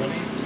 twenty